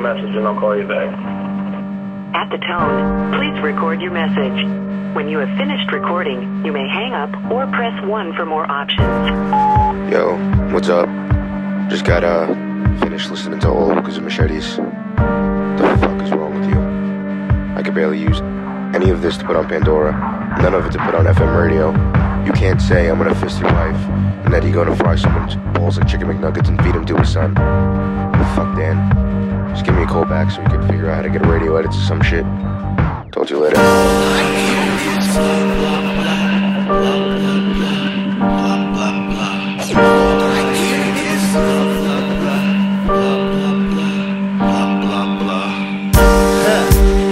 message and I'll call you back. At the tone, please record your message. When you have finished recording, you may hang up or press 1 for more options. Yo, what's up? Just got uh finished listening to all Hookahs and Machetes. The fuck is wrong with you? I could barely use any of this to put on Pandora. None of it to put on FM radio. You can't say I'm gonna fist your wife and that you're gonna fry someone's balls like chicken McNuggets and feed them to his son. Fuck Dan. Call back so we can figure out how to get a radio edit to some shit. Talk to you later.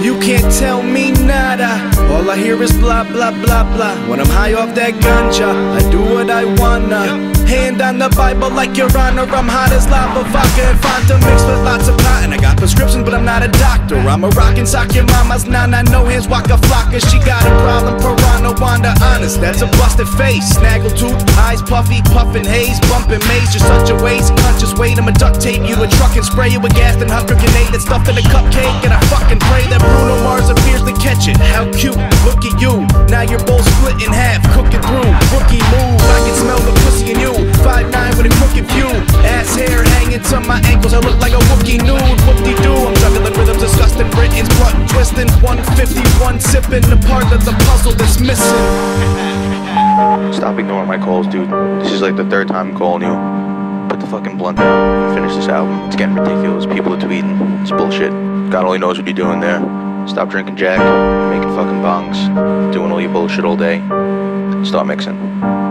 You can't tell me nada. All I hear is blah blah blah blah. When I'm high off that ganja, I do what I wanna. Hand on the Bible like your honor. I'm hot as lava, vodka and Fanta mixed with lots of cotton I got prescriptions, but I'm not a doctor. I'm a rockin' sock your mama's nana. No hands, Waka Flocka. She got a problem, piranha, wanda, honest. That's a busted face. Snaggle tooth, eyes puffy, puffin' haze, bumpin' maze. You're such a waste, conscious weight. I'ma duct tape you a truck and spray you with gas and hucker grenade that's stuffed in a cupcake. And I fucking pray that Bruno Mars appears to catch it. How cute, nude. I'm juggling rhythms, disgusting Britain's twisting. 151 sipping the part of the puzzle that's missing. Stop ignoring my calls, dude. This is like the third time I'm calling you. Put the fucking blunt down. Finish this album. It's getting ridiculous. People are tweeting. It's bullshit. God only knows what you're doing there. Stop drinking Jack, making fucking bongs, doing all your bullshit all day. Start mixing.